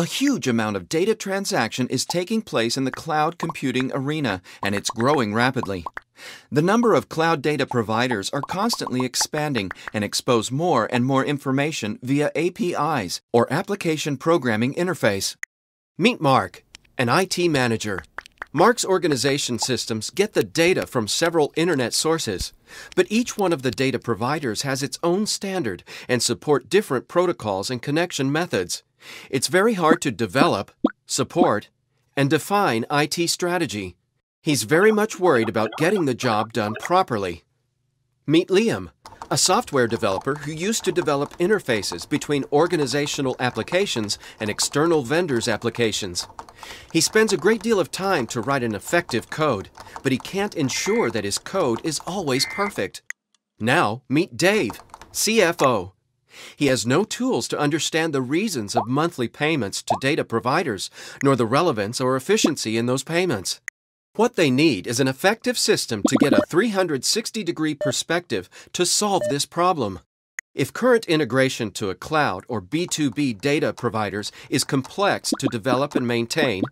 A huge amount of data transaction is taking place in the cloud computing arena, and it's growing rapidly. The number of cloud data providers are constantly expanding and expose more and more information via APIs, or Application Programming Interface. Meet Mark, an IT manager. Mark's organization systems get the data from several internet sources, but each one of the data providers has its own standard and support different protocols and connection methods. It's very hard to develop, support, and define IT strategy. He's very much worried about getting the job done properly. Meet Liam, a software developer who used to develop interfaces between organizational applications and external vendors' applications. He spends a great deal of time to write an effective code, but he can't ensure that his code is always perfect. Now, meet Dave, CFO. He has no tools to understand the reasons of monthly payments to data providers, nor the relevance or efficiency in those payments. What they need is an effective system to get a 360 degree perspective to solve this problem. If current integration to a cloud or B2B data providers is complex to develop and maintain,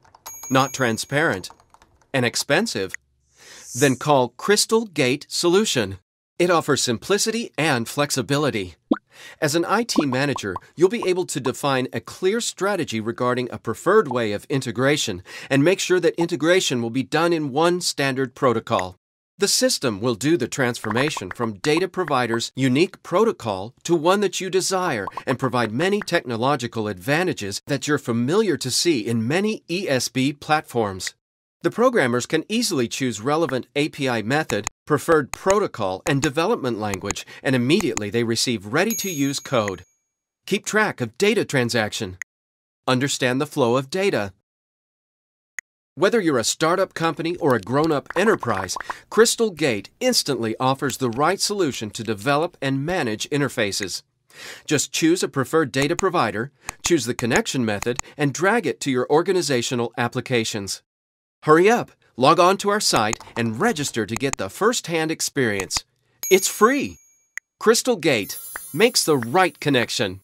not transparent, and expensive, then call Crystal Gate Solution. It offers simplicity and flexibility. As an IT manager, you'll be able to define a clear strategy regarding a preferred way of integration and make sure that integration will be done in one standard protocol. The system will do the transformation from data provider's unique protocol to one that you desire and provide many technological advantages that you're familiar to see in many ESB platforms. The programmers can easily choose relevant API method, preferred protocol, and development language, and immediately they receive ready-to-use code. Keep track of data transaction. Understand the flow of data. Whether you're a startup company or a grown-up enterprise, Crystal Gate instantly offers the right solution to develop and manage interfaces. Just choose a preferred data provider, choose the connection method, and drag it to your organizational applications. Hurry up, log on to our site and register to get the first-hand experience. It's free. Crystal Gate makes the right connection.